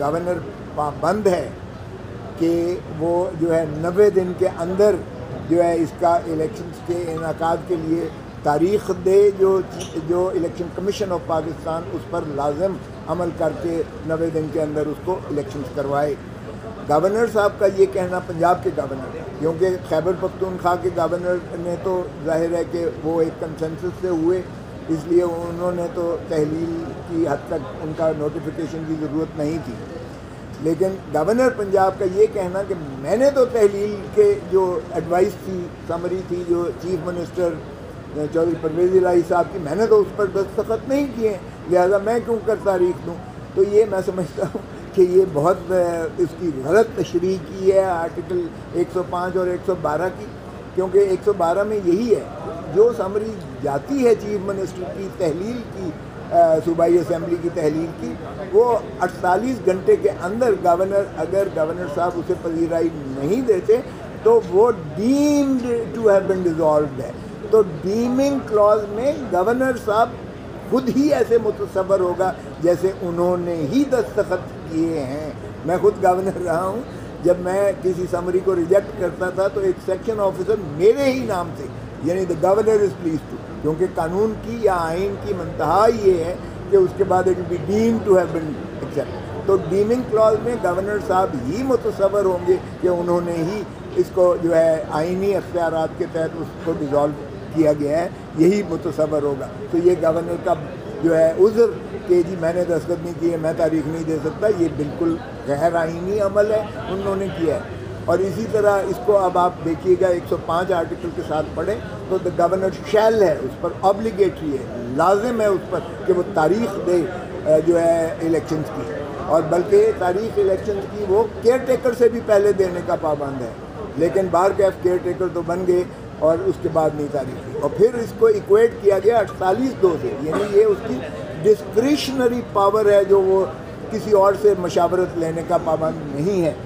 Governor पाबंद है कि वो जो है नबे दिन के अंदर जो है इसका इलेक्शन के इनका के लिए तारीख दे, जो जो इलेक्शन कमीशन ऑफ़ पाकिस्तान उस पर लाजम अमल करके नबे दिन के अंदर उसको इलेक्शन करवाए। गवर्नर साहब का ये कहना पंजाब के गवर्नर क्योंकि खैबर पख्तूनख्वा के गवर्नर ने तो ज़ाहिर है कि वो एक कंसेंसस से हुए। इसलिए उन्होंने तो तहलील की हद तक उनका नोटिफिकेशन की ज़रूरत नहीं थी। लेकिन गवर्नर पंजाब का ये कहना कि मैंने तो तहलील के जो एडवाइस थी समरी थी, जो चीफ मिनिस्टर चौधरी परवेज लाई साहब की, मैंने तो उस पर दस्तखत नहीं किए लिहाजा मैं क्यों कर तारीख दूँ? तो ये मैं समझता हूँ कि ये बहुत इसकी गलत तशरी की है, आर्टिकल 105 और 112 की, क्योंकि 112 में यही है जो समरी जाती है चीफ मिनिस्टर की तहलील की सूबाई असम्बली की तहलील की, वो 48 घंटे के अंदर गवर्नर, अगर गवर्नर साहब उसे पजीराई नहीं देते तो वो deemed to have been dissolved है। तो डीमिंग क्लॉज में गवर्नर साहब खुद ही ऐसे मुतसबर होगा, जैसे उन्होंने ही दस्तखत किए हैं। मैं खुद गवर्नर रहा हूँ। जब मैं किसी समरी को रिजेक्ट करता था तो एक सेक्शन ऑफिसर मेरे ही नाम से यानी the governor is pleased to क्योंकि कानून की या आइन की मनतहा ये है कि उसके बाद it be deem to have been accept तो डीमिंग क्लॉज में गवर्नर साहब ही मुतसवर होंगे कि उन्होंने ही इसको जो है आइनी अख्तियार के तहत उसको डिज़ोल्व किया गया है, यही मुतसवर होगा। तो ये गवर्नर का जो है उज़र कि जी मैंने दस्तखत नहीं किए मैं तारीख नहीं दे सकता, ये बिल्कुल गैर आइनी अमल है, उन्होंने किया है। और इसी तरह इसको अब आप देखिएगा 105 आर्टिकल के साथ पढ़ें तो द गवर्नर शैल है, उस पर ऑब्लिगेटरी है, लाजिम है उस पर कि वो तारीख दे जो है इलेक्शंस की। और बल्कि तारीख इलेक्शन की वो केयर टेकर से भी पहले देने का पाबंद है, लेकिन बार कैफ केयर टेकर तो बन गए और उसके बाद नहीं तारीख और फिर इसको इक्वेट किया गया अड़तालीस दो से, यानी ये उसकी डिस्क्रिशनरी पावर है जो वो किसी और से मशावरत लेने का पाबंद नहीं है।